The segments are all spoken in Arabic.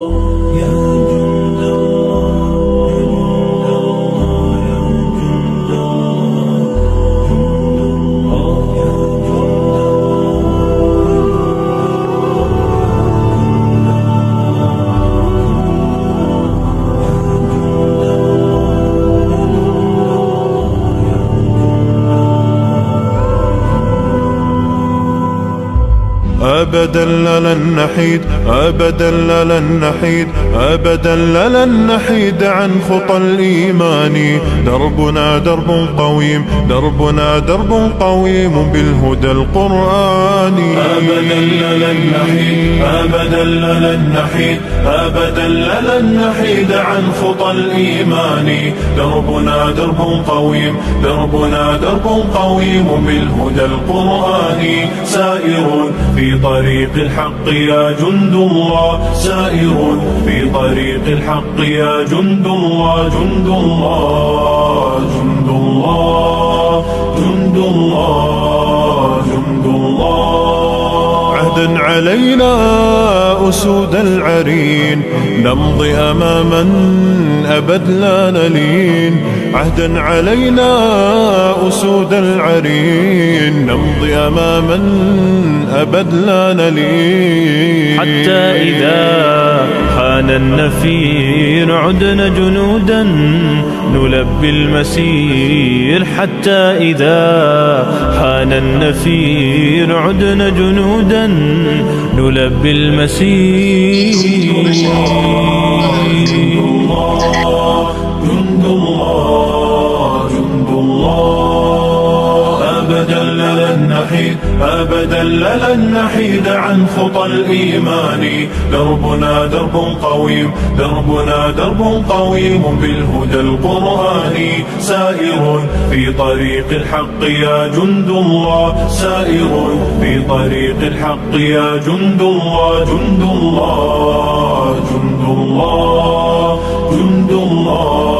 我 أبدا لن نحيد أبدا لن نحيد أبدا لن نحيد عن خطى الإيمان. دربنا درب قويم دربنا درب قويم بالهدى القرآني أبدا لن نحيد أبدا لن نحيد أبدا لن نحيد عن خطى الإيمان. دربنا درب قويم دربنا درب قويم بالهدى القرآني سائر في طريق الحق يا جند الله سائر في طريق الحق يا جند الله جند الله جند الله جند الله جند الله. عهدا علينا أسود العرين نمضي أماما أبد لا نلين. عهدا علينا أسود العرين نمضي أماما أبد لا نلين. حتى إذا حان النفير عدنا جنودا نلبي المسير. حتى إذا حان النفير عدنا جنودا نلبي المسير. أبدا لن نحيد عن خطى الإيمان. دربنا درب قويم دربنا درب قويم بالهدى القرآني سائر في طريق الحق يا جند الله. سائر في طريق الحق يا جند الله. جند الله جند الله جند الله.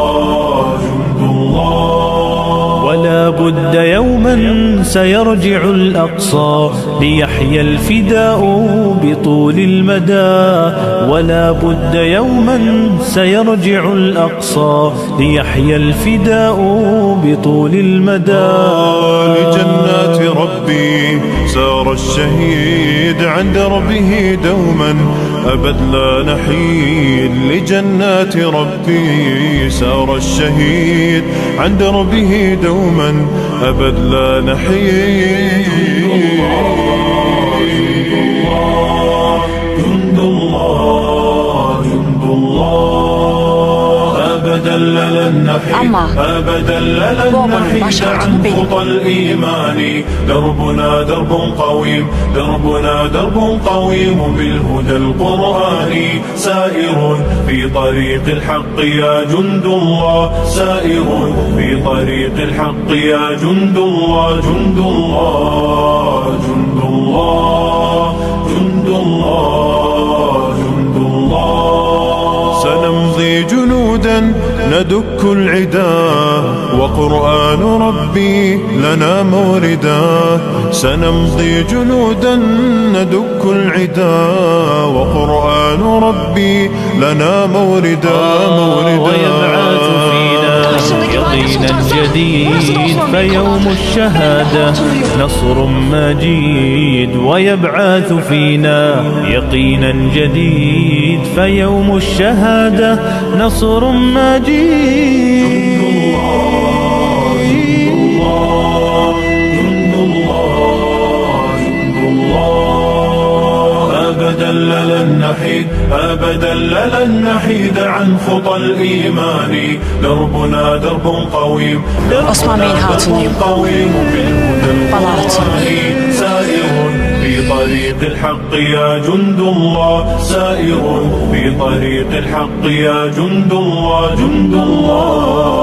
بد يوما سيرجع الأقصى ليحيى الفداء بطول المدى. ولا بد يوما سيرجع الأقصى ليحيى الفداء بطول المدى. لجنات ربي سار الشهيد عن دربه دوما. أبد لا نحيد لجنات ربي سار الشهيد عن دربه دوما أبد لا نحيد Amma أبدا لن başardık عن. خطى الإيمان. دربنا درب قويم دربنا درب قويم بالهدى القرآني سائر في طريق الحق يا جند الله سائر في طريق الحق يا جند الله جند الله. جنودا ندك العدا وقرآن ربي لنا موردا. سنمضي جنودا ندك العدا وقرآن ربي لنا موردا موردا. ويبعث فينا يقينا جديد فيوم الشهادة نصر مجيد ويبعث فينا يقينا جديد فيوم الشهادة نصر جند أبدا لن نحيد عن خطى الإيمان. دربنا درب قويم Bey'in hatunuyum. قويم بالهدى سائر في طريق الحق يا جند الله. سائر في طريق الحق يا جند الله. جند الله.